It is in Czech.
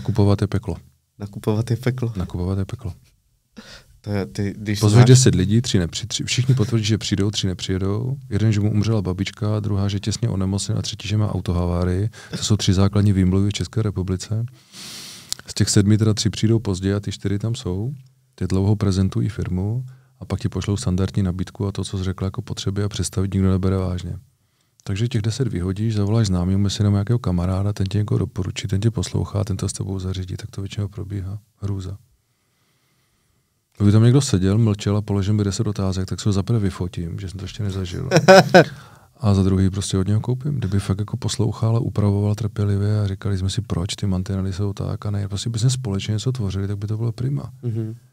Nakupovat je peklo. Nakupovat je peklo. Nakupovat je peklo. To je, ty, když Pozveš znáš- 10 lidí, tři nepři, tři, všichni potvrdí, že přijdou, tři nepřijedou. Jeden, že mu umřela babička, druhá, že těsně onemocněl a třetí, že má autohavárii. To jsou tři základní výmluvy v České republice. Z těch sedmi teda tři přijdou pozdě a ty čtyři tam jsou. Ty dlouho prezentují firmu a pak ti pošlou standardní nabídku a to, co jsi řekl jako potřeby a představit, nikdo nebere vážně. Takže těch deset vyhodíš, zavoláš známým, si nebo nějakého kamaráda, ten tě někoho doporučí, ten tě poslouchá, ten to s tebou zařídí, tak to většinou probíhá. Hrůza. Kdyby tam někdo seděl, mlčel a položil mi 10 otázek, tak se ho zaprvé vyfotím, že jsem to ještě nezažil. A za druhý prostě od něho koupím. Kdyby fakt jako poslouchal a upravoval trpělivě a říkali jsme si, proč ty mantinely jsou tak a ne, prostě by jsme společně něco tvořili, tak by to bylo prima. Mhm.